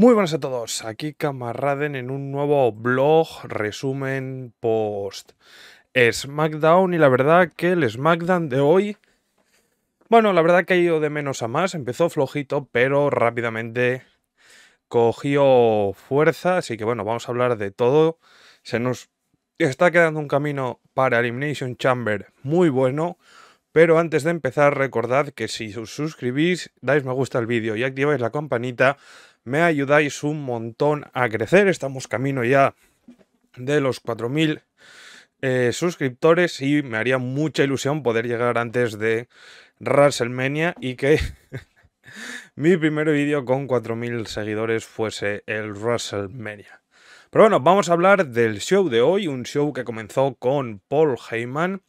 Muy buenas a todos, aquí Camaraden en un nuevo blog, resumen, post SmackDown y la verdad que el SmackDown de hoy, bueno, la verdad que ha ido de menos a más, empezó flojito, pero rápidamente cogió fuerza, así que bueno, vamos a hablar de todo. Se nos está quedando un camino para Elimination Chamber muy bueno, pero antes de empezar recordad que si os suscribís, dais me gusta al vídeo y activáis la campanita, me ayudáis un montón a crecer. Estamos camino ya de los 4.000 eh, suscriptores y me haría mucha ilusión poder llegar antes de WrestleMania y que mi primer vídeo con 4.000 seguidores fuese el WrestleMania. Pero bueno, vamos a hablar del show de hoy, un show que comenzó con Paul Heyman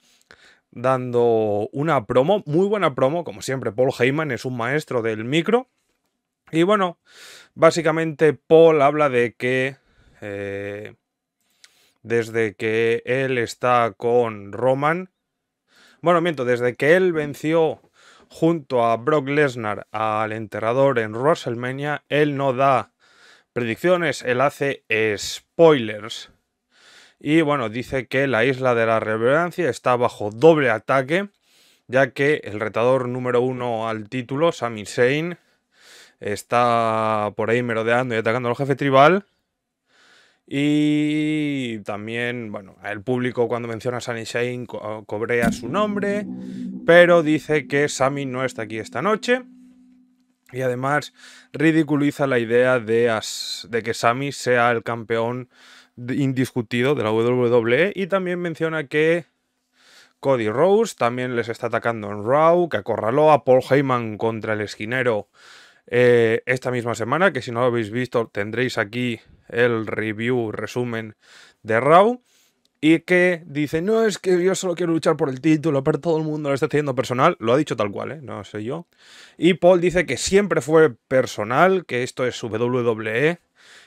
dando una promo, muy buena promo, como siempre Paul Heyman es un maestro del micro. Y bueno, básicamente Paul habla de que eh, desde que él está con Roman, bueno, miento, desde que él venció junto a Brock Lesnar al enterrador en WrestleMania, él no da predicciones, él hace spoilers. Y bueno, dice que la isla de la reverencia está bajo doble ataque, ya que el retador número uno al título, Sami Zayn, está por ahí merodeando y atacando al jefe tribal. Y también, bueno, el público cuando menciona a Sami Zayn cobrea su nombre, pero dice que Sami no está aquí esta noche. Y además ridiculiza la idea de, que Sami sea el campeón indiscutido de la WWE. Y también menciona que Cody Rose también les está atacando en Raw, que acorraló a Paul Heyman contra el esquinero eh, esta misma semana, que si no lo habéis visto tendréis aquí el review, resumen de Raw. Y que dice, no es que yo solo quiero luchar por el título, pero todo el mundo lo está haciendo personal. Lo ha dicho tal cual, ¿eh? no sé yo. Y Paul dice que siempre fue personal, que esto es WWE.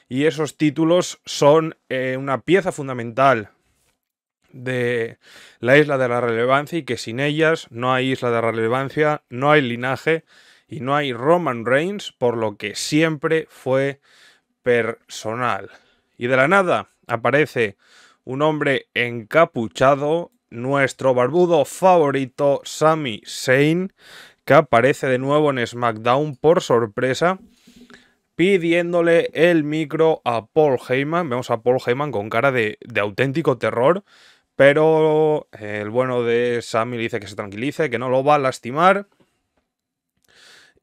Y esos títulos son eh, una pieza fundamental de la isla de la relevancia y que sin ellas no hay isla de relevancia, no hay linaje y no hay Roman Reigns, por lo que siempre fue personal. Y de la nada aparece un hombre encapuchado, nuestro barbudo favorito Sami Zayn, que aparece de nuevo en SmackDown por sorpresa, pidiéndole el micro a Paul Heyman. Vemos a Paul Heyman con cara de, auténtico terror, pero el bueno de Sami dice que se tranquilice, que no lo va a lastimar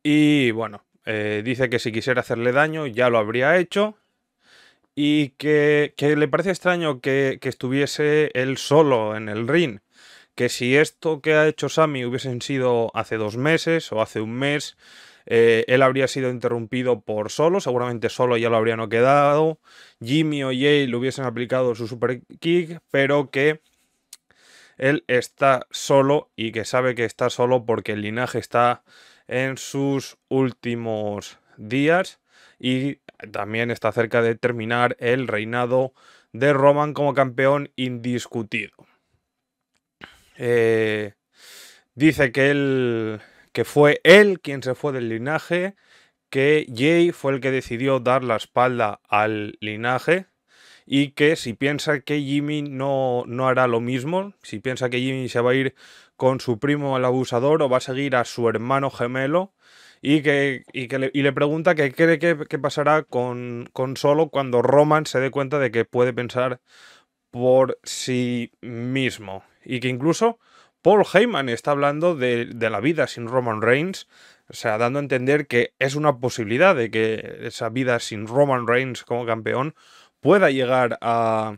y bueno, eh, dice que si quisiera hacerle daño ya lo habría hecho. Y que, le parece extraño que, estuviese él solo en el ring. Que si esto que ha hecho Sammy hubiesen sido hace dos meses o hace un mes, eh, él habría sido interrumpido por solo, seguramente solo ya lo habrían quedado. Jimmy o Jay le hubiesen aplicado su super kick, pero que él está solo y que sabe que está solo porque el linaje está en sus últimos días y también está cerca de terminar el reinado de Roman como campeón indiscutido. Eh, dice que él que fue él quien se fue del linaje, que Jay fue el que decidió dar la espalda al linaje y que si piensa que Jimmy no, no hará lo mismo, si piensa que Jimmy se va a ir con su primo el abusador o va a seguir a su hermano gemelo y que, que le, y le, pregunta qué cree que, pasará con, con, Solo cuando Roman se dé cuenta de que puede pensar por sí mismo. Y que incluso Paul Heyman está hablando de, de la vida sin Roman Reigns, o sea, dando a entender que es una posibilidad de que esa vida sin Roman Reigns como campeón pueda llegar a,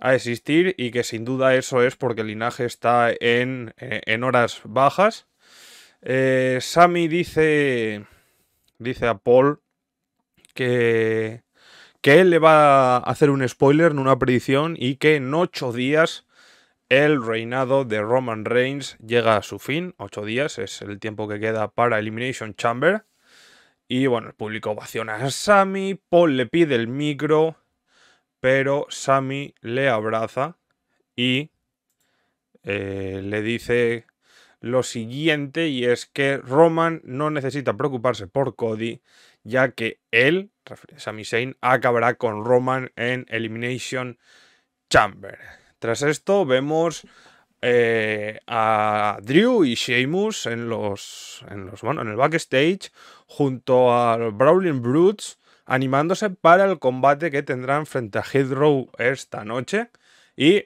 a existir y que sin duda eso es porque el linaje está en, eh, en horas bajas. Eh, Sammy dice, dice a Paul que, que él le va a hacer un spoiler en una predicción y que en ocho días el reinado de Roman Reigns llega a su fin. Ocho días es el tiempo que queda para Elimination Chamber. Y bueno, el público ovaciona a Sammy. Paul le pide el micro pero Sammy le abraza y eh, le dice lo siguiente y es que Roman no necesita preocuparse por Cody ya que él, Sami Zayn acabará con Roman en Elimination Chamber. Tras esto vemos eh, a Drew y Sheamus en los, en los bueno, en el backstage junto a Brawling Brutes animándose para el combate que tendrán frente a Heathrow esta noche y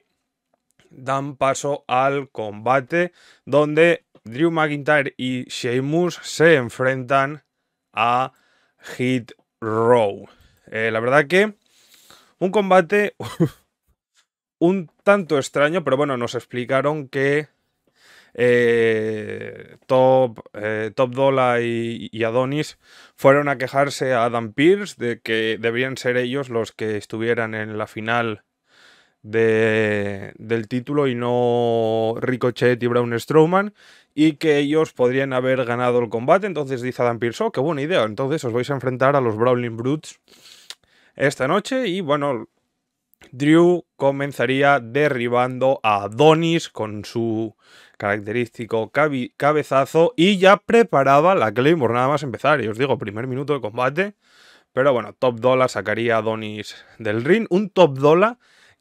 dan paso al combate donde Drew McIntyre y Sheamus se enfrentan a Hit Row. Eh, la verdad que un combate un tanto extraño, pero bueno, nos explicaron que eh, Top, eh, Top Dola y, Adonis fueron a quejarse a Adam Pierce de que debían ser ellos los que estuvieran en la final de, del título y no Ricochet y Braun Strowman y que ellos podrían haber ganado el combate. Entonces dice Adam Pierce, oh, qué buena idea. Entonces os vais a enfrentar a los Brawling Brutes esta noche y bueno, Drew comenzaría derribando a Adonis con su característico cabezazo y ya preparaba la Claymore nada más empezar. Y os digo, primer minuto de combate. Pero bueno, Top Dollar sacaría a Adonis del ring. Un Top Dollar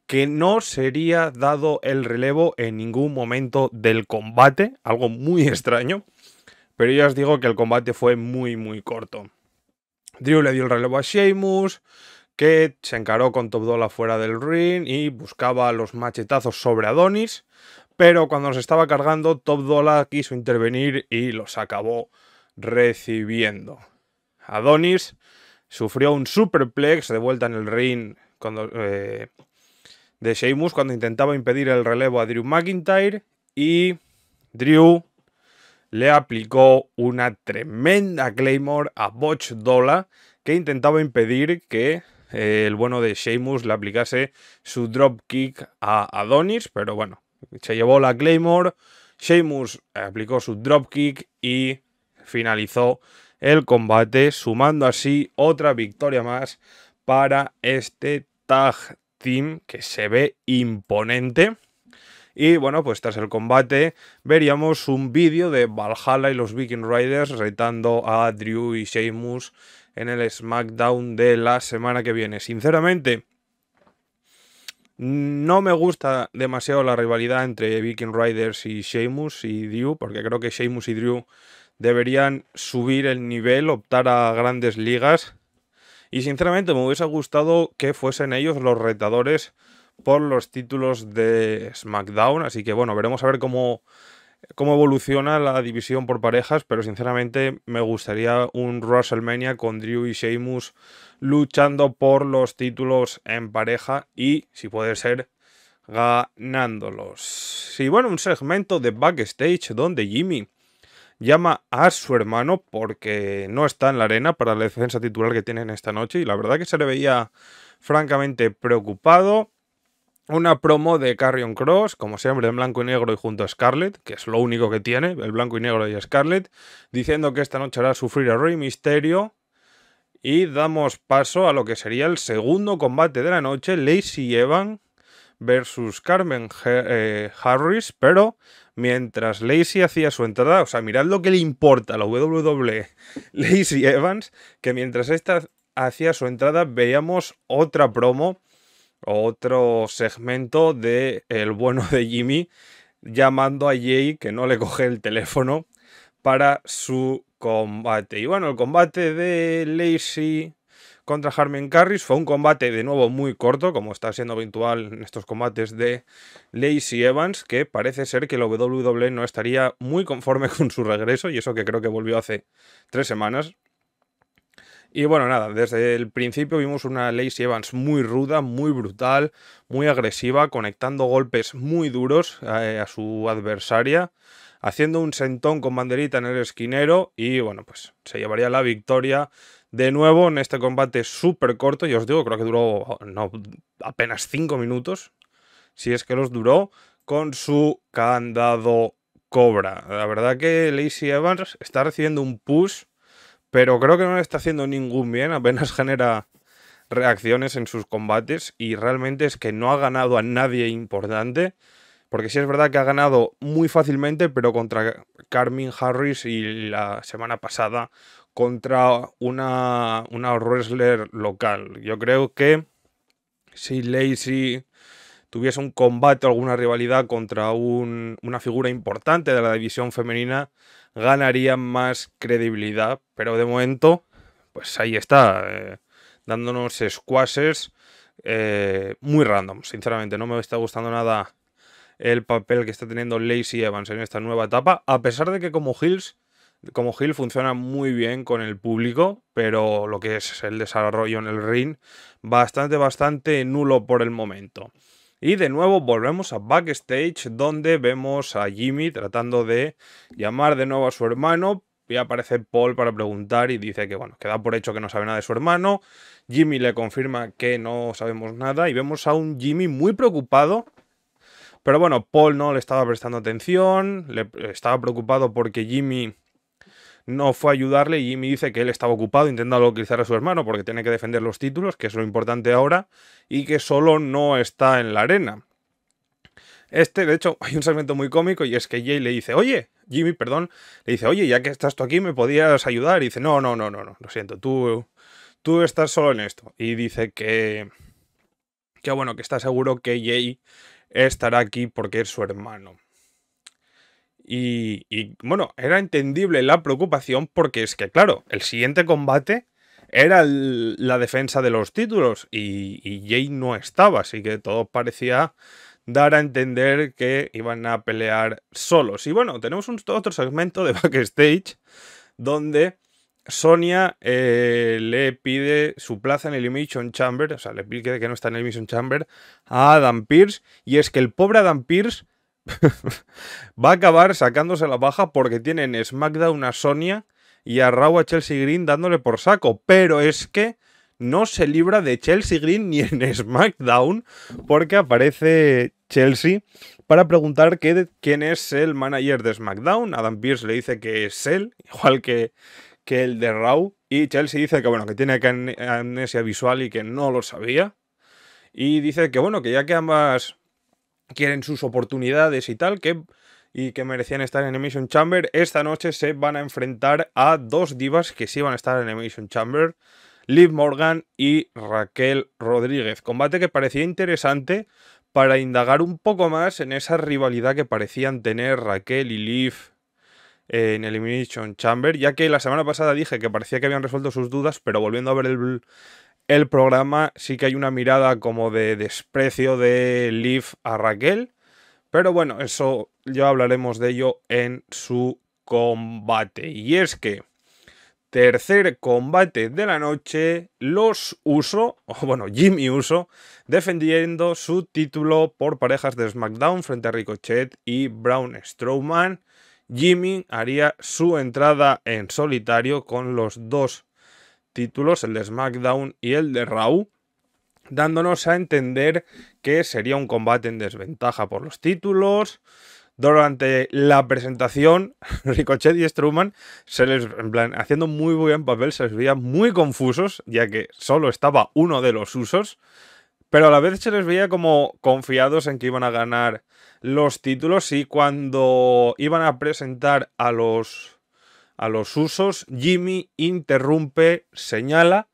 que no sería dado el relevo en ningún momento del combate. Algo muy extraño. Pero ya os digo que el combate fue muy, muy corto. Drew le dio el relevo a Sheamus que se encaró con Top Dollar fuera del ring y buscaba los machetazos sobre Adonis, pero cuando los estaba cargando, Top Dollar quiso intervenir y los acabó recibiendo. Adonis sufrió un superplex de vuelta en el ring eh, de Sheamus cuando intentaba impedir el relevo a Drew McIntyre y Drew le aplicó una tremenda Claymore a Botch Dollar que intentaba impedir que eh, el bueno de Sheamus le aplicase su dropkick a Adonis, pero bueno, se llevó la Claymore, Sheamus aplicó su dropkick y finalizó el combate, sumando así otra victoria más para este tag team que se ve imponente. Y bueno, pues tras el combate veríamos un vídeo de Valhalla y los Viking Riders retando a Drew y Sheamus en el SmackDown de la semana que viene. Sinceramente, no me gusta demasiado la rivalidad entre Viking Riders y Sheamus y Drew, porque creo que Sheamus y Drew deberían subir el nivel, optar a grandes ligas. Y sinceramente me hubiese gustado que fuesen ellos los retadores por los títulos de SmackDown. Así que bueno, veremos a ver cómo cómo evoluciona la división por parejas, pero sinceramente me gustaría un WrestleMania con Drew y Sheamus luchando por los títulos en pareja y, si puede ser, ganándolos. Sí, bueno, un segmento de backstage donde Jimmy llama a su hermano porque no está en la arena para la defensa titular que tienen esta noche y la verdad que se le veía francamente preocupado una promo de Carrion Cross, como siempre en blanco y negro y junto a Scarlett, que es lo único que tiene, el blanco y negro y Scarlett, diciendo que esta noche hará sufrir a Rey Mysterio. Y damos paso a lo que sería el segundo combate de la noche, Lacey Evan versus Carmen eh, Harris, pero mientras Lacey hacía su entrada, o sea, mirad lo que le importa a la WWE Lacey Evans, que mientras esta hacía su entrada veíamos otra promo otro segmento de el bueno de Jimmy llamando a Jay que no le coge el teléfono para su combate. Y bueno, el combate de Lacey contra Harman Carris fue un combate de nuevo muy corto, como está siendo habitual en estos combates de Lacey Evans, que parece ser que la WWE no estaría muy conforme con su regreso, y eso que creo que volvió hace tres semanas, y bueno, nada, desde el principio vimos una Lacey Evans muy ruda, muy brutal, muy agresiva, conectando golpes muy duros eh, a su adversaria, haciendo un sentón con banderita en el esquinero y bueno, pues se llevaría la victoria de nuevo en este combate súper corto. Y os digo, creo que duró no, apenas 5 minutos, si es que los duró, con su candado cobra. La verdad que Lacey Evans está recibiendo un push pero creo que no le está haciendo ningún bien, apenas genera reacciones en sus combates y realmente es que no ha ganado a nadie importante, porque sí es verdad que ha ganado muy fácilmente, pero contra Carmen Harris y la semana pasada contra una, una wrestler local. Yo creo que si Lacey tuviese un combate o alguna rivalidad contra una figura importante de la división femenina, ganaría más credibilidad. Pero de momento, pues ahí está, eh, dándonos squashes eh, muy random. Sinceramente, no me está gustando nada el papel que está teniendo Lacey Evans en esta nueva etapa, a pesar de que como Hills, como Hill funciona muy bien con el público, pero lo que es el desarrollo en el ring, bastante, bastante nulo por el momento. Y de nuevo volvemos a backstage donde vemos a Jimmy tratando de llamar de nuevo a su hermano. Y aparece Paul para preguntar y dice que bueno, queda por hecho que no sabe nada de su hermano. Jimmy le confirma que no sabemos nada y vemos a un Jimmy muy preocupado. Pero bueno, Paul no le estaba prestando atención, le estaba preocupado porque Jimmy no fue a ayudarle y Jimmy dice que él estaba ocupado intentando localizar a su hermano porque tiene que defender los títulos, que es lo importante ahora, y que solo no está en la arena. Este, de hecho, hay un segmento muy cómico y es que Jay le dice, oye, Jimmy, perdón, le dice, oye, ya que estás tú aquí, ¿me podías ayudar? Y dice, no, no, no, no, no, lo siento, tú, tú estás solo en esto. Y dice que, que bueno, que está seguro que Jay estará aquí porque es su hermano. Y, bueno, era entendible la preocupación porque es que, claro, el siguiente combate era la defensa de los títulos y, Jay no estaba, así que todo parecía dar a entender que iban a pelear solos. Y bueno, tenemos otro segmento de backstage donde Sonia eh, le pide su plaza en el Elimination Chamber, o sea, le pide que no está en el Elimination Chamber a Adam Pierce, y es que el pobre Adam Pierce va a acabar sacándose la baja porque tienen SmackDown a Sonia y a Raw a Chelsea Green dándole por saco. Pero es que no se libra de Chelsea Green ni en SmackDown porque aparece Chelsea para preguntar quién es el manager de SmackDown. Adam Pierce le dice que es él, igual que, que el de Raw. Y Chelsea dice que bueno, que tiene amnesia visual y que no lo sabía. Y dice que bueno, que ya que ambas quieren sus oportunidades y tal, que, y que merecían estar en Emission Chamber, esta noche se van a enfrentar a dos divas que sí van a estar en Emission Chamber, Liv Morgan y Raquel Rodríguez. Combate que parecía interesante para indagar un poco más en esa rivalidad que parecían tener Raquel y Liv en Elimination Chamber, ya que la semana pasada dije que parecía que habían resuelto sus dudas, pero volviendo a ver el, el programa sí que hay una mirada como de desprecio de Liv a Raquel. Pero bueno, eso ya hablaremos de ello en su combate. Y es que, tercer combate de la noche, los Uso, o bueno, Jimmy Uso, defendiendo su título por parejas de SmackDown frente a Ricochet y Braun Strowman. Jimmy haría su entrada en solitario con los dos títulos, el de SmackDown y el de Raw, dándonos a entender que sería un combate en desventaja por los títulos. Durante la presentación, Ricochet y Strowman se les, en plan, haciendo muy buen papel, se les veía muy confusos, ya que solo estaba uno de los usos, pero a la vez se les veía como confiados en que iban a ganar los títulos y cuando iban a presentar a los a los usos, Jimmy interrumpe, señala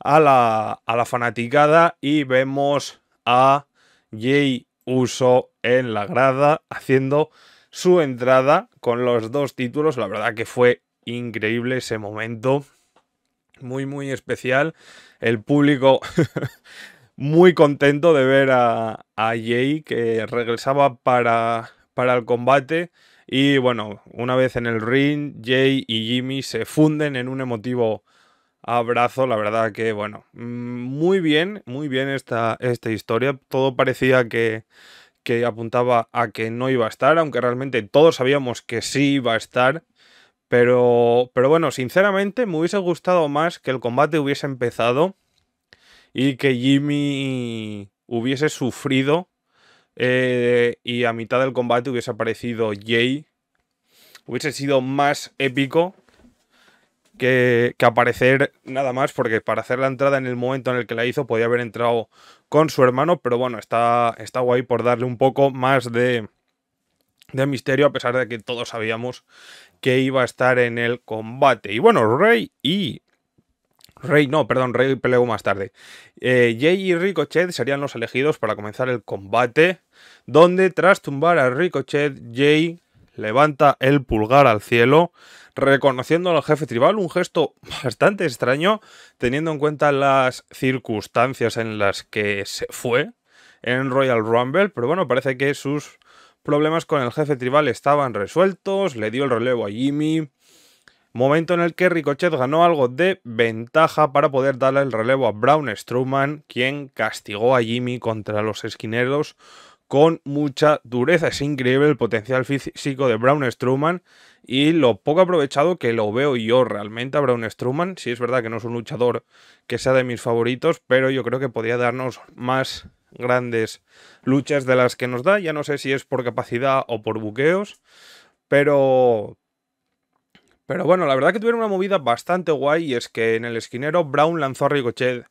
a la, a la fanaticada y vemos a Jay Uso en la grada haciendo su entrada con los dos títulos. La verdad que fue increíble ese momento. Muy, muy especial. El público muy contento de ver a, Jay que regresaba para, para el combate y bueno, una vez en el ring, Jay y Jimmy se funden en un emotivo abrazo. La verdad que, bueno, mm, muy bien, muy bien esta, esta historia. Todo parecía que, que apuntaba a que no iba a estar, aunque realmente todos sabíamos que sí iba a estar. Pero, pero bueno, sinceramente me hubiese gustado más que el combate hubiese empezado y que Jimmy hubiese sufrido eh, y a mitad del combate hubiese aparecido Jay, hubiese sido más épico que, aparecer nada más, porque para hacer la entrada en el momento en el que la hizo podía haber entrado con su hermano, pero bueno, está, está guay por darle un poco más de, de Misterio, a pesar de que todos sabíamos que iba a estar en el combate. Y bueno, Rey y... Rey, no, perdón, Rey peleó más tarde. Eh, Jay y Ricochet serían los elegidos para comenzar el combate, donde tras tumbar a Ricochet, Jay levanta el pulgar al cielo, reconociendo al jefe tribal, un gesto bastante extraño, teniendo en cuenta las circunstancias en las que se fue en Royal Rumble, pero bueno, parece que sus problemas con el jefe tribal estaban resueltos, le dio el relevo a Jimmy, momento en el que Ricochet ganó algo de ventaja para poder darle el relevo a Braun Strowman, quien castigó a Jimmy contra los esquineros con mucha dureza. Es increíble el potencial físico de Braun Strowman y lo poco aprovechado que lo veo yo realmente a Braun Strowman. Sí es verdad que no es un luchador que sea de mis favoritos, pero yo creo que podría darnos más grandes luchas de las que nos da. Ya no sé si es por capacidad o por buqueos, pero... Pero bueno, la verdad que tuvieron una movida bastante guay y es que en el esquinero Brown lanzó a Ricochet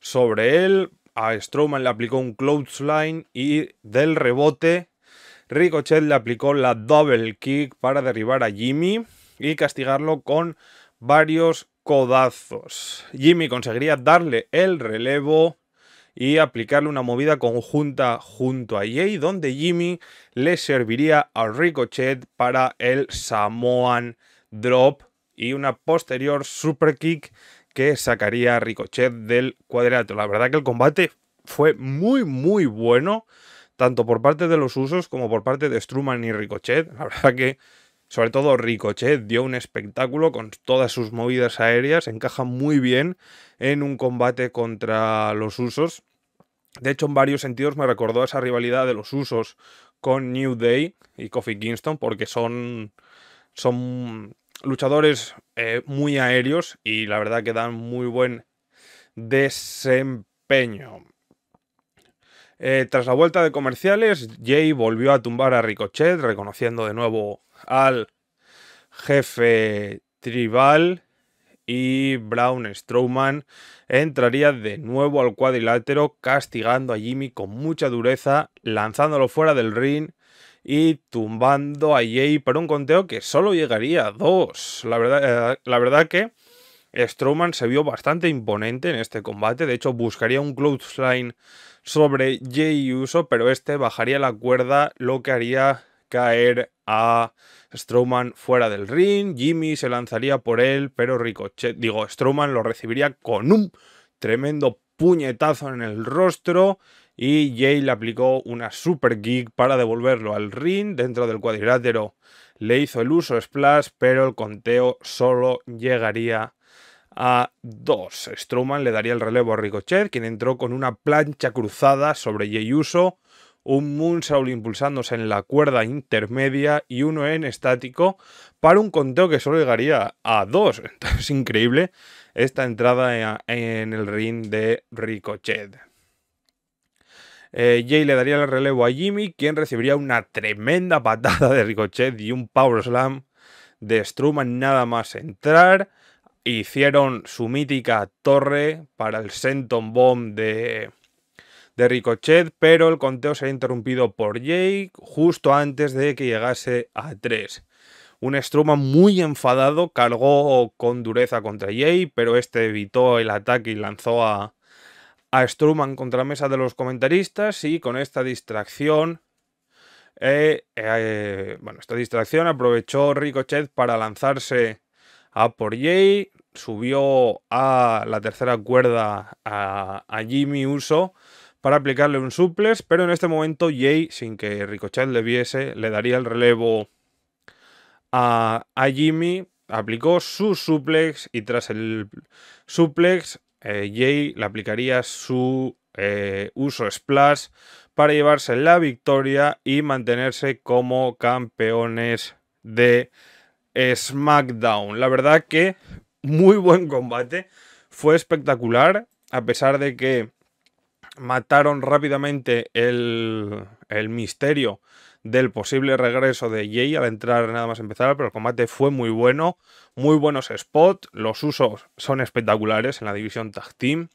sobre él, a Strowman le aplicó un clothesline y del rebote Ricochet le aplicó la double kick para derribar a Jimmy y castigarlo con varios codazos. Jimmy conseguiría darle el relevo y aplicarle una movida conjunta junto a Jay, donde Jimmy le serviría a Ricochet para el Samoan Drop y una posterior super kick que sacaría a Ricochet del cuadrilátero. La verdad que el combate fue muy muy bueno, tanto por parte de los usos como por parte de Strowman y Ricochet. La verdad que sobre todo Ricochet dio un espectáculo con todas sus movidas aéreas, encaja muy bien en un combate contra los usos. De hecho, en varios sentidos me recordó esa rivalidad de los usos con New Day y Kofi Kingston, porque son, son luchadores eh, muy aéreos y la verdad que dan muy buen desempeño. Eh, tras la vuelta de comerciales, Jay volvió a tumbar a Ricochet, reconociendo de nuevo al jefe tribal y Braun Strowman entraría de nuevo al cuadrilátero castigando a Jimmy con mucha dureza, lanzándolo fuera del ring y tumbando a Jay para un conteo que solo llegaría a dos. La verdad, eh, la verdad que Strowman se vio bastante imponente en este combate, de hecho buscaría un clothesline sobre Jay Uso, pero este bajaría la cuerda, lo que haría caer a Strowman fuera del ring. Jimmy se lanzaría por él, pero Ricochet, digo, Strowman lo recibiría con un tremendo puñetazo en el rostro y Jay le aplicó una super kick para devolverlo al ring dentro del cuadrilátero. Le hizo el uso splash, pero el conteo solo llegaría a 2. Strowman le daría el relevo a Ricochet, quien entró con una plancha cruzada sobre Jey Uso, un moonsault impulsándose en la cuerda intermedia y uno en estático para un conteo que solo llegaría a 2. Es increíble esta entrada en el ring de Ricochet. Eh, Jay le daría el relevo a Jimmy, quien recibiría una tremenda patada de Ricochet y un Power Slam de Strowman nada más entrar hicieron su mítica torre para el Senton Bomb de, de Ricochet, pero el conteo se ha interrumpido por Jake justo antes de que llegase a 3. Un Strowman muy enfadado cargó con dureza contra Jay, pero este evitó el ataque y lanzó a, a Strowman contra la mesa de los comentaristas y con esta distracción eh, eh, bueno, esta distracción aprovechó Ricochet para lanzarse a por Jay, subió a la tercera cuerda a, Jimmy Uso para aplicarle un suplex, pero en este momento Jay, sin que Ricochet le viese, le daría el relevo a, Jimmy, aplicó su suplex y tras el suplex eh, Jay le aplicaría su eh, uso splash para llevarse la victoria y mantenerse como campeones de SmackDown. La verdad que muy buen combate. Fue espectacular, a pesar de que mataron rápidamente el misterio del posible regreso de Jay al entrar nada más empezar, pero el combate fue muy bueno, muy buenos spots, los usos son espectaculares en la división Tag Team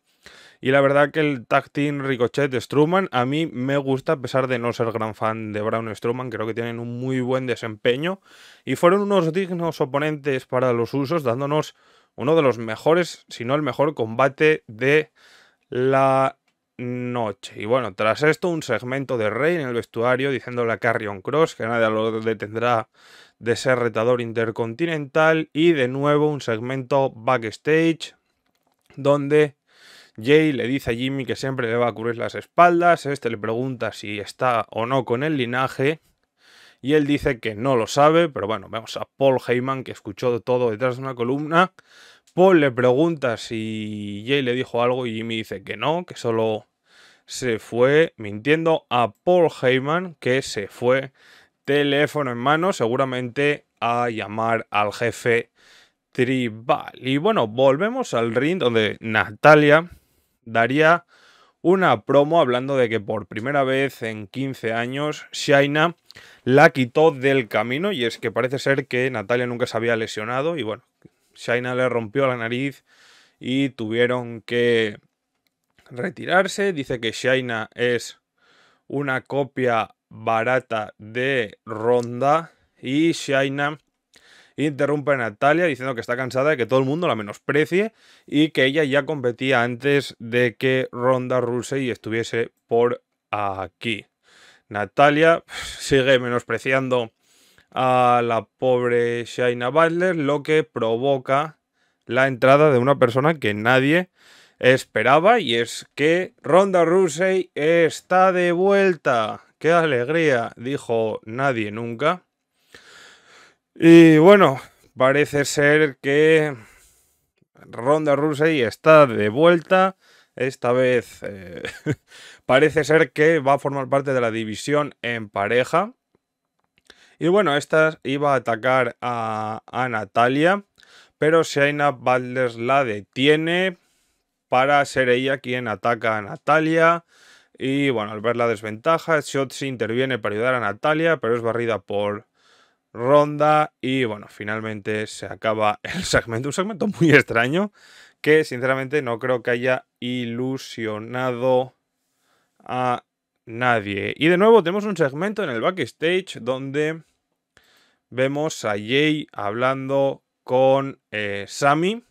Y la verdad que el tag team Ricochet Strowman a mí me gusta, a pesar de no ser gran fan de Braun Strowman, creo que tienen un muy buen desempeño y fueron unos dignos oponentes para los usos, dándonos uno de los mejores, si no el mejor combate de la noche. Y bueno, tras esto, un segmento de Rey en el vestuario diciéndole a Carrion Cross que nadie lo detendrá de ser retador intercontinental. Y de nuevo un segmento backstage donde Jay le dice a Jimmy que siempre le va a cubrir las espaldas. Este le pregunta si está o no con el linaje. Y él dice que no lo sabe, pero bueno, vemos a Paul Heyman que escuchó todo detrás de una columna. Paul le pregunta si Jay le dijo algo y Jimmy dice que no, que solo se fue mintiendo a Paul Heyman que se fue teléfono en mano seguramente a llamar al jefe tribal. Y bueno, volvemos al ring donde Natalia daría una promo hablando de que por primera vez en 15 años Shaina la quitó del camino y es que parece ser que Natalia nunca se había lesionado y bueno, Shaina le rompió la nariz y tuvieron que retirarse. Dice que Shaina es una copia barata de Ronda y Shaina interrumpe a Natalia diciendo que está cansada de que todo el mundo la menosprecie y que ella ya competía antes de que Ronda Rousey estuviese por aquí. Natalia sigue menospreciando a la pobre Shaina Butler, lo que provoca la entrada de una persona que nadie esperaba y es que Ronda Rousey está de vuelta. ¡Qué alegría! Dijo nadie nunca. Y bueno, parece ser que Ronda Rousey está de vuelta. Esta vez eh, parece ser que va a formar parte de la división en pareja. Y bueno, esta iba a atacar a, Natalia, pero Shaina Butler la detiene para ser ella quien ataca a Natalia. Y bueno, al ver la desventaja, Shotzi interviene para ayudar a Natalia, pero es barrida por ronda y bueno, finalmente se acaba el segmento, un segmento muy extraño que sinceramente no creo que haya ilusionado a nadie. Y de nuevo tenemos un segmento en el backstage donde vemos a Jay hablando con eh, Sammy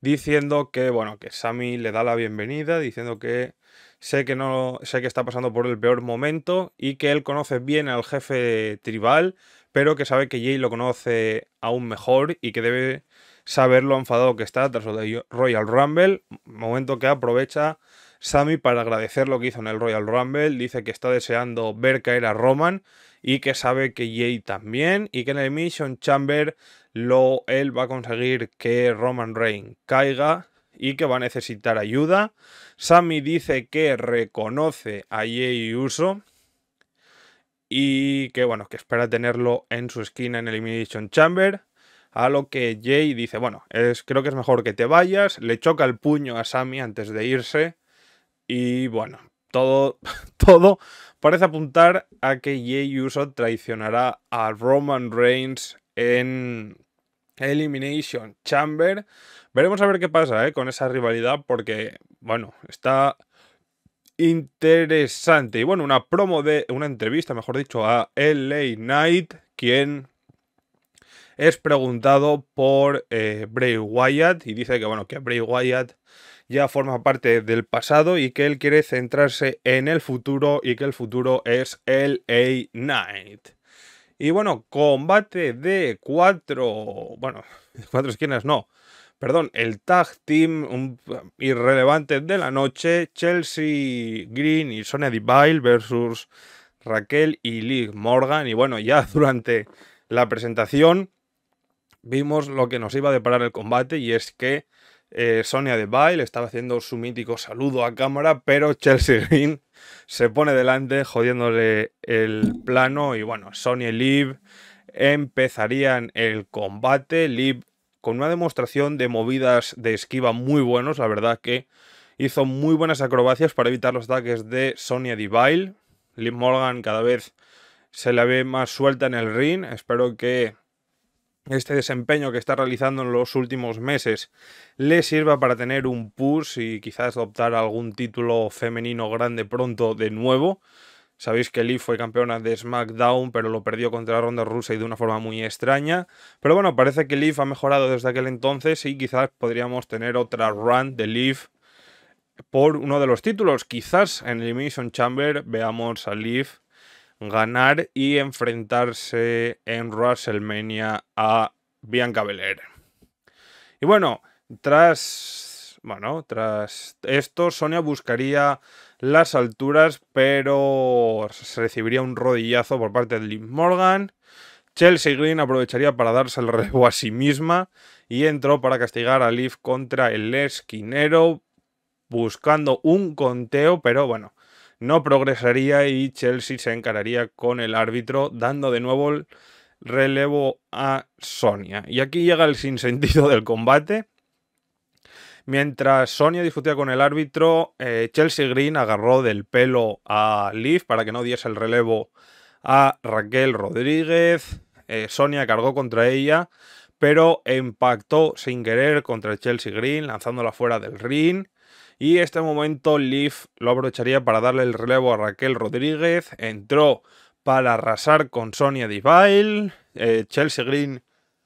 diciendo que bueno, que Sammy le da la bienvenida, diciendo que sé que no sé que está pasando por el peor momento y que él conoce bien al jefe tribal, pero que sabe que Jay lo conoce aún mejor y que debe saber lo enfadado que está tras el Royal Rumble, momento que aprovecha Sammy para agradecer lo que hizo en el Royal Rumble, dice que está deseando ver caer a Roman y que sabe que Jay también y que en el Mission Chamber lo, él va a conseguir que Roman Reigns caiga y que va a necesitar ayuda. Sammy dice que reconoce a Jay Uso y que bueno, que espera tenerlo en su esquina en Elimination Chamber. A lo que Jay dice, bueno, es, creo que es mejor que te vayas. Le choca el puño a Sammy antes de irse. Y bueno, todo, todo parece apuntar a que Jay Uso traicionará a Roman Reigns en Elimination Chamber. Veremos a ver qué pasa ¿eh? con esa rivalidad porque, bueno, está interesante. Y bueno, una promo de una entrevista, mejor dicho, a LA Knight, quien es preguntado por eh, Bray Wyatt y dice que, bueno, que Bray Wyatt ya forma parte del pasado y que él quiere centrarse en el futuro y que el futuro es LA Knight. Y bueno, combate de cuatro, bueno, cuatro esquinas no, perdón, el tag team irrelevante de la noche, Chelsea Green y Sonia Deville versus Raquel y Liv Morgan. Y bueno, ya durante la presentación vimos lo que nos iba a deparar el combate y es que eh, Sonia Deville estaba haciendo su mítico saludo a cámara, pero Chelsea Green se pone delante jodiéndole el plano y bueno, Sonia y Liv empezarían el combate. Liv con una demostración de movidas de esquiva muy buenos, la verdad que hizo muy buenas acrobacias para evitar los ataques de Sonia Deville. Liv Morgan cada vez se la ve más suelta en el ring. Espero que este desempeño que está realizando en los últimos meses le sirva para tener un push y quizás optar a algún título femenino grande pronto de nuevo. Sabéis que Liv fue campeona de SmackDown, pero lo perdió contra Ronda Rousey de una forma muy extraña. Pero bueno, parece que Liv ha mejorado desde aquel entonces y quizás podríamos tener otra run de Liv por uno de los títulos. Quizás en Elimination Chamber veamos a Liv ganar y enfrentarse en WrestleMania a Bianca Belair. Y bueno, tras bueno, tras esto Sonia buscaría las alturas, pero recibiría un rodillazo por parte de Liv Morgan. Chelsea Green aprovecharía para darse el relevo a sí misma y entró para castigar a Liv contra el esquinero, buscando un conteo, pero bueno, no progresaría y Chelsea se encararía con el árbitro, dando de nuevo el relevo a Sonia. Y aquí llega el sinsentido del combate. Mientras Sonia discutía con el árbitro, eh, Chelsea Green agarró del pelo a Liv para que no diese el relevo a Raquel Rodríguez. Eh, Sonia cargó contra ella, pero impactó sin querer contra Chelsea Green, lanzándola fuera del ring. Y este momento Liv lo aprovecharía para darle el relevo a Raquel Rodríguez. Entró para arrasar con Sonia Deville. Eh, Chelsea Green,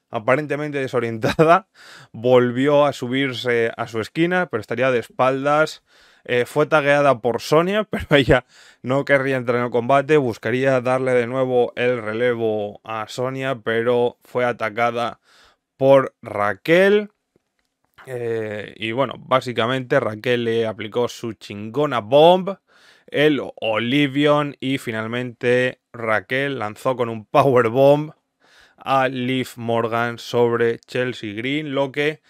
aparentemente desorientada, volvió a subirse a su esquina, pero estaría de espaldas. Eh, fue tagueada por Sonia, pero ella no querría entrar en el combate. Buscaría darle de nuevo el relevo a Sonia, pero fue atacada por Raquel. Eh, y bueno, básicamente Raquel le aplicó su chingona bomb, el Olivion y finalmente Raquel lanzó con un power bomb a Liv Morgan sobre Chelsea Green, lo que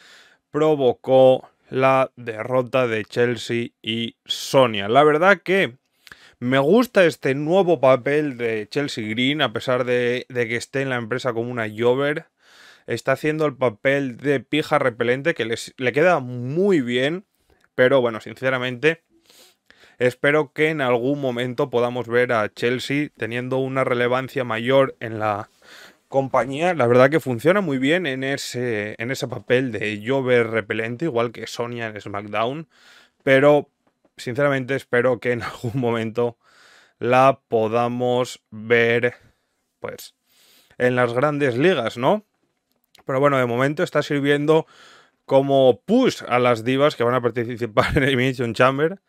provocó la derrota de Chelsea y Sonia. La verdad que me gusta este nuevo papel de Chelsea Green, a pesar de, de que esté en la empresa como una Jover está haciendo el papel de pija repelente que le queda muy bien, pero bueno, sinceramente espero que en algún momento podamos ver a Chelsea teniendo una relevancia mayor en la compañía. La verdad que funciona muy bien en ese, en ese papel de Jover repelente, igual que Sonia en SmackDown, pero sinceramente espero que en algún momento la podamos ver pues en las grandes ligas, ¿no? Pero bueno, de momento está sirviendo como push a las divas que van a participar en Elimination Chamber.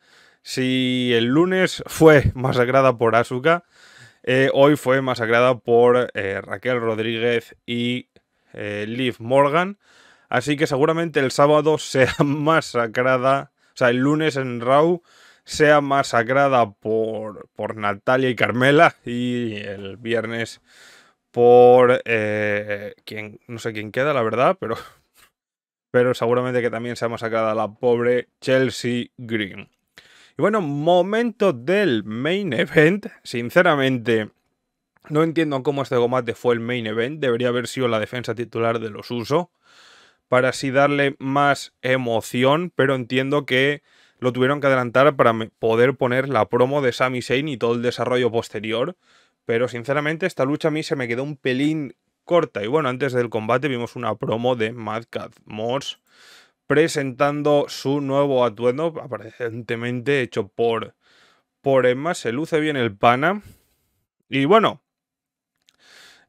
Si el lunes fue masacrada por Asuka, eh, hoy fue masacrada por eh, Raquel Rodríguez y eh, Liv Morgan. Así que seguramente el sábado sea masacrada, o sea, el lunes en Raw sea masacrada por, por Natalia y Carmela y el viernes por eh, quien, no sé quién queda, la verdad, pero, pero seguramente que también se ha masacrado a la pobre Chelsea Green. Y bueno, momento del main event. Sinceramente, no entiendo cómo este combate fue el main event. Debería haber sido la defensa titular de los usos. Para así darle más emoción. Pero entiendo que lo tuvieron que adelantar para poder poner la promo de Sami Zayn y todo el desarrollo posterior. Pero sinceramente esta lucha a mí se me quedó un pelín corta. Y bueno, antes del combate vimos una promo de Madcap Moss presentando su nuevo atuendo, aparentemente hecho por, por Emma. Se luce bien el pana. Y bueno,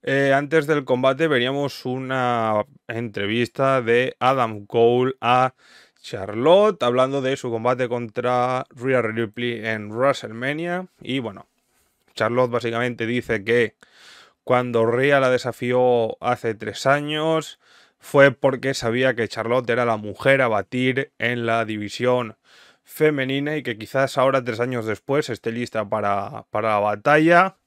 eh, antes del combate veríamos una entrevista de Adam Cole a Charlotte hablando de su combate contra Rhea Ripley en WrestleMania. Y bueno, Charlotte básicamente dice que cuando Rhea la desafió hace tres años fue porque sabía que Charlotte era la mujer a batir en la división femenina y que quizás ahora tres años después esté lista para, para la batalla.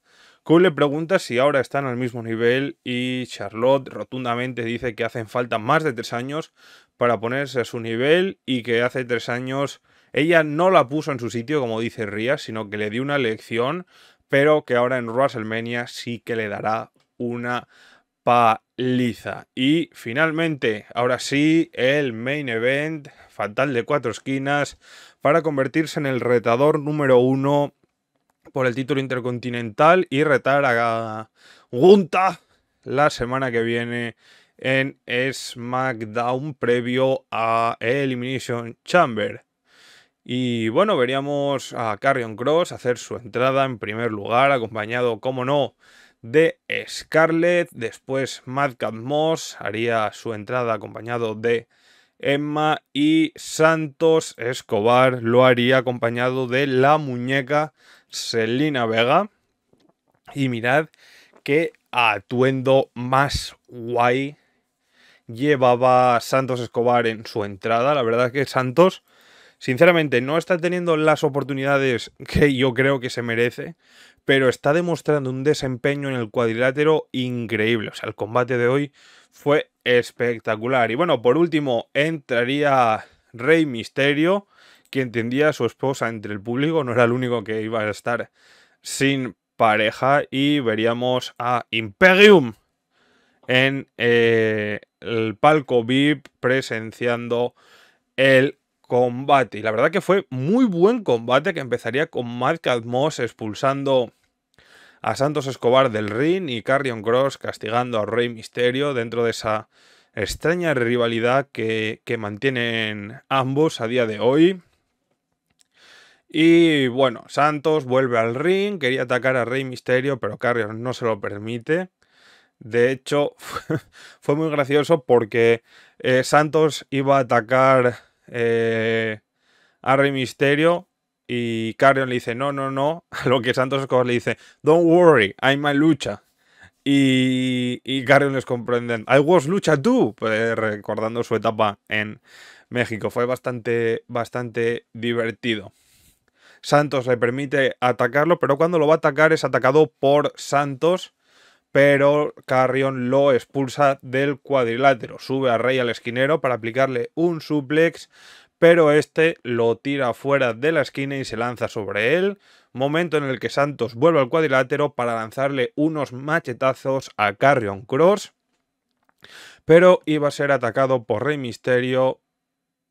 Cole le pregunta si ahora están al mismo nivel y Charlotte rotundamente dice que hacen falta más de tres años para ponerse a su nivel y que hace tres años ella no la puso en su sitio como dice Rhea, sino que le dio una lección pero que ahora en WrestleMania sí que le dará una paliza. Y finalmente, ahora sí, el main event, fatal de cuatro esquinas, para convertirse en el retador número uno por el título intercontinental y retar a Gunta la semana que viene en SmackDown previo a Elimination Chamber. Y bueno, veríamos a Carrion Cross hacer su entrada en primer lugar, acompañado, como no, de Scarlett. Después Madcap Moss haría su entrada acompañado de Emma y Santos Escobar lo haría acompañado de la muñeca Selina Vega. Y mirad qué atuendo más guay llevaba Santos Escobar en su entrada. La verdad es que Santos, sinceramente, no está teniendo las oportunidades que yo creo que se merece, pero está demostrando un desempeño en el cuadrilátero increíble. O sea, el combate de hoy fue espectacular. Y bueno, por último, entraría Rey Misterio, que entendía a su esposa entre el público, no era el único que iba a estar sin pareja, y veríamos a Imperium en eh, el palco VIP presenciando el combate. Y la verdad que fue muy buen combate que empezaría con Madcap Moss expulsando a Santos Escobar del ring y Carrion Cross castigando a Rey Misterio dentro de esa extraña rivalidad que, que mantienen ambos a día de hoy. Y bueno, Santos vuelve al ring, quería atacar a Rey Misterio, pero Carrion no se lo permite. De hecho, fue muy gracioso porque eh, Santos iba a atacar eh, a Misterio y Carrion le dice no, no, no. A lo que Santos le dice, don't worry, I'm my lucha. Y, y Carrion les comprende, I was lucha too, pues, recordando su etapa en México. Fue bastante, bastante divertido. Santos le permite atacarlo, pero cuando lo va a atacar es atacado por Santos pero Carrion lo expulsa del cuadrilátero. Sube a Rey al esquinero para aplicarle un suplex, pero este lo tira fuera de la esquina y se lanza sobre él. Momento en el que Santos vuelve al cuadrilátero para lanzarle unos machetazos a Carrion Cross, pero iba a ser atacado por Rey Misterio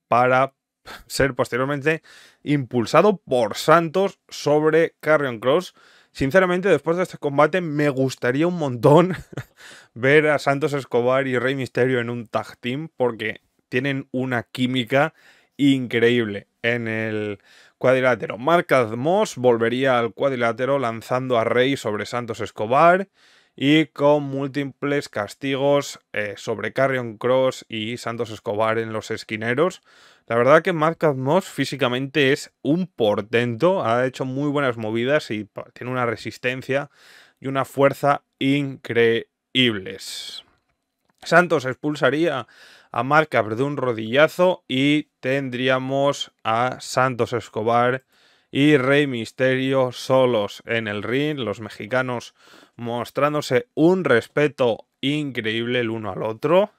para ser posteriormente impulsado por Santos sobre Carrion Cross Sinceramente, después de este combate, me gustaría un montón ver a Santos Escobar y Rey Misterio en un tag team porque tienen una química increíble en el cuadrilátero. Mark Moss volvería al cuadrilátero lanzando a Rey sobre Santos Escobar y con múltiples castigos eh, sobre Carrion Cross y Santos Escobar en los esquineros. La verdad que Matt Moss físicamente es un portento, ha hecho muy buenas movidas y tiene una resistencia y una fuerza increíbles. Santos expulsaría a Markup de un rodillazo y tendríamos a Santos Escobar y Rey Misterio solos en el ring, los mexicanos mostrándose un respeto increíble el uno al otro.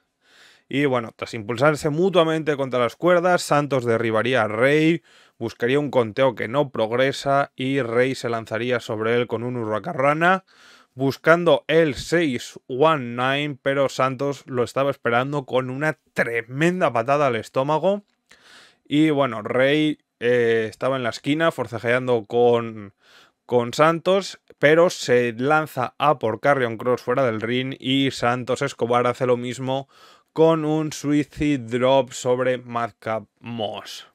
Y bueno, tras impulsarse mutuamente contra las cuerdas, Santos derribaría a Rey, buscaría un conteo que no progresa y Rey se lanzaría sobre él con un hurracarrana, buscando el 619, pero Santos lo estaba esperando con una tremenda patada al estómago. Y bueno, Rey eh, estaba en la esquina forcejeando con, con Santos, pero se lanza a por Carrion Cross fuera del ring y Santos Escobar hace lo mismo con un Suicide Drop sobre Madcap Moss.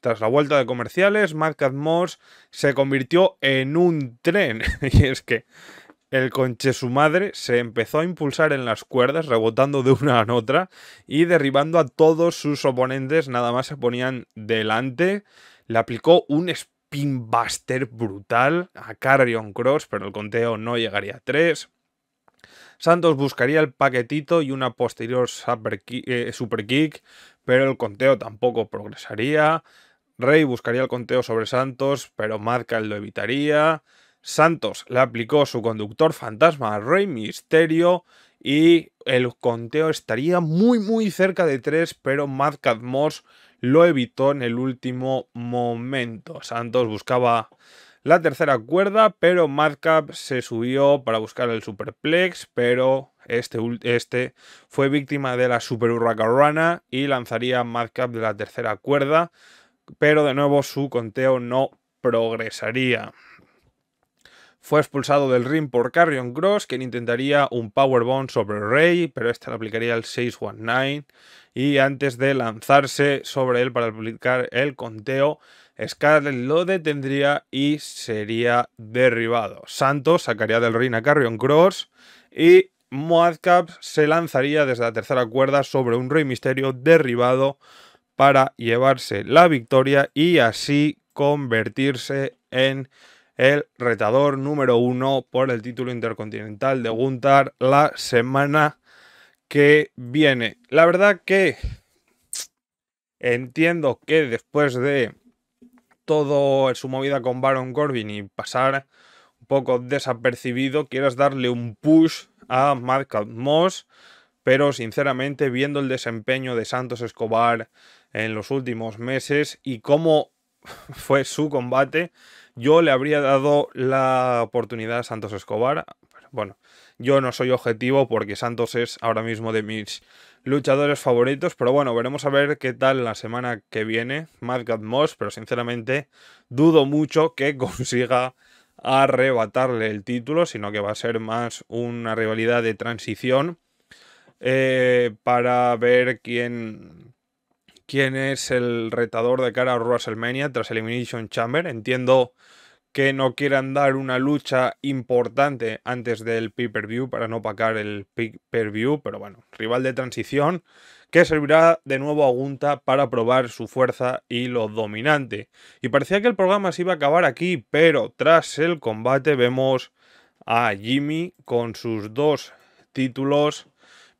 Tras la vuelta de comerciales, Madcap Moss se convirtió en un tren. y es que el conche su madre se empezó a impulsar en las cuerdas, rebotando de una a otra y derribando a todos sus oponentes, nada más se ponían delante. Le aplicó un spinbuster brutal a Carrion Cross, pero el conteo no llegaría a 3. Santos buscaría el paquetito y una posterior eh, super kick, pero el conteo tampoco progresaría. Rey buscaría el conteo sobre Santos, pero Madcal lo evitaría. Santos le aplicó su conductor fantasma a Rey Misterio y el conteo estaría muy muy cerca de 3, pero Madcap Moss lo evitó en el último momento. Santos buscaba la tercera cuerda, pero Madcap se subió para buscar el superplex, pero este, este fue víctima de la super hurracarrana y lanzaría Madcap de la tercera cuerda, pero de nuevo su conteo no progresaría. fue expulsado del ring por Carrion Cross, quien intentaría un Powerbomb sobre Rey, pero este le aplicaría el 619. Y antes de lanzarse sobre él para aplicar el conteo, Scarlett lo detendría y sería derribado. Santos sacaría del ring a Carrion Cross y Moadcap se lanzaría desde la tercera cuerda sobre un Rey Misterio derribado para llevarse la victoria y así convertirse en el retador número uno por el título intercontinental de Guntar la semana que viene. La verdad que entiendo que después de todo su movida con Baron Corbin y pasar un poco desapercibido, quieras darle un push a Madcap Moss, pero sinceramente viendo el desempeño de Santos Escobar en los últimos meses y cómo fue su combate, yo le habría dado la oportunidad a Santos Escobar. Bueno, yo no soy objetivo porque Santos es ahora mismo de mis luchadores favoritos, pero bueno, veremos a ver qué tal la semana que viene Madcap Moss, pero sinceramente dudo mucho que consiga arrebatarle el título, sino que va a ser más una rivalidad de transición eh, para ver quién, quién es el retador de cara a WrestleMania tras Elimination Chamber. Entiendo que no quieran dar una lucha importante antes del pay-per-view para no pagar el pay-per-view, pero bueno, rival de transición que servirá de nuevo a Gunta para probar su fuerza y lo dominante. Y parecía que el programa se iba a acabar aquí, pero tras el combate vemos a Jimmy con sus dos títulos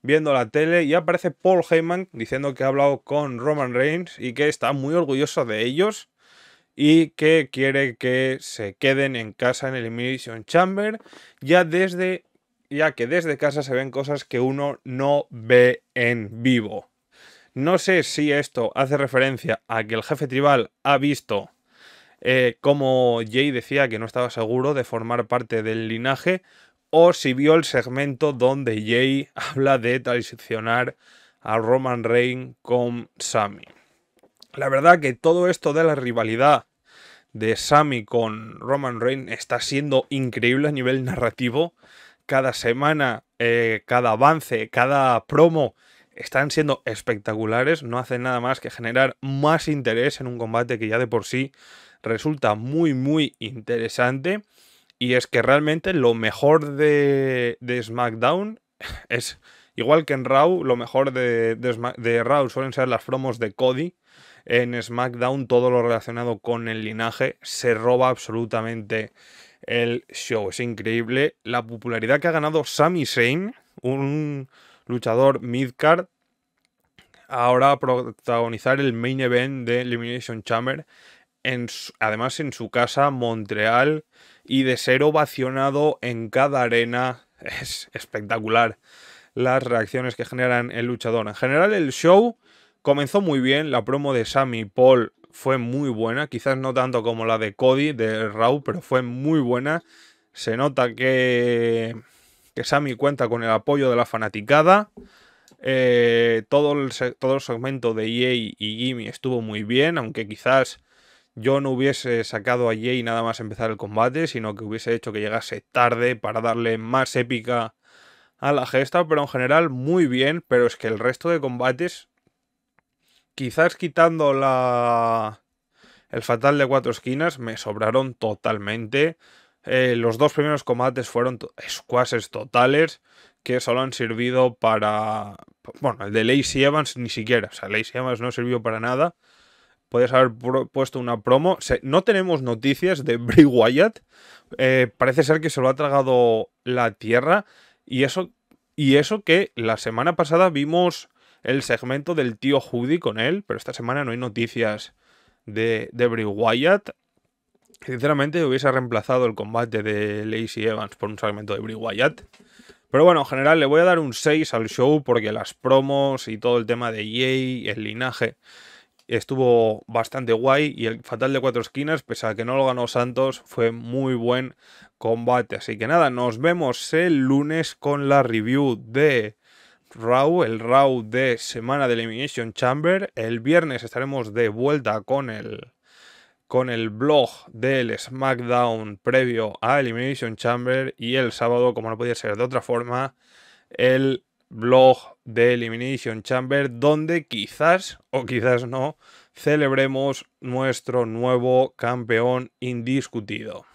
viendo la tele y aparece Paul Heyman diciendo que ha hablado con Roman Reigns y que está muy orgulloso de ellos y que quiere que se queden en casa en el Elimination Chamber ya desde ya que desde casa se ven cosas que uno no ve en vivo. No sé si esto hace referencia a que el jefe tribal ha visto eh, como Jay decía que no estaba seguro de formar parte del linaje o si vio el segmento donde Jay habla de traicionar a Roman Reigns con Sammy. La verdad que todo esto de la rivalidad de Sammy con Roman Reigns está siendo increíble a nivel narrativo. Cada semana, eh, cada avance, cada promo están siendo espectaculares. No hacen nada más que generar más interés en un combate que ya de por sí resulta muy, muy interesante. Y es que realmente lo mejor de, SmackDown es, igual que en Raw, lo mejor de, de, Raw suelen ser las promos de Cody. En SmackDown todo lo relacionado con el linaje se roba absolutamente el show. Es increíble la popularidad que ha ganado Sami Zayn, un luchador midcard, ahora a protagonizar el main event de Elimination Chamber. además en su casa, Montreal, y de ser ovacionado en cada arena. Es espectacular las reacciones que generan el luchador. En general, el show comenzó muy bien. La promo de Sammy Paul fue muy buena. Quizás no tanto como la de Cody, de Raw, pero fue muy buena. Se nota que, que Sammy cuenta con el apoyo de la fanaticada. Eh, todo, el, segmento de EA y Jimmy estuvo muy bien, aunque quizás yo no hubiese sacado a Jay nada más empezar el combate, sino que hubiese hecho que llegase tarde para darle más épica a la gesta, pero en general muy bien, pero es que el resto de combates, quizás quitando la... el fatal de cuatro esquinas, me sobraron totalmente. Eh, los dos primeros combates fueron squashes totales que solo han servido para... Bueno, el de Lacey Evans ni siquiera, o sea, Lacey Evans no sirvió para nada Puedes haber puesto una promo. no tenemos noticias de Bray Wyatt. Eh, parece ser que se lo ha tragado la tierra. Y eso, y eso que la semana pasada vimos el segmento del tío Judy con él. Pero esta semana no hay noticias de, de Wyatt. Sinceramente hubiese reemplazado el combate de Lacey Evans por un segmento de Bray Wyatt. Pero bueno, en general le voy a dar un 6 al show porque las promos y todo el tema de Jay, el linaje, estuvo bastante guay y el Fatal de Cuatro Esquinas, pese a que no lo ganó Santos, fue muy buen combate. Así que nada, nos vemos el lunes con la review de Raw, el Raw de semana de Elimination Chamber. El viernes estaremos de vuelta con el con el blog del SmackDown previo a Elimination Chamber y el sábado, como no podía ser de otra forma, el blog de Elimination Chamber donde quizás o quizás no celebremos nuestro nuevo campeón indiscutido.